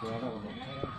主要那个。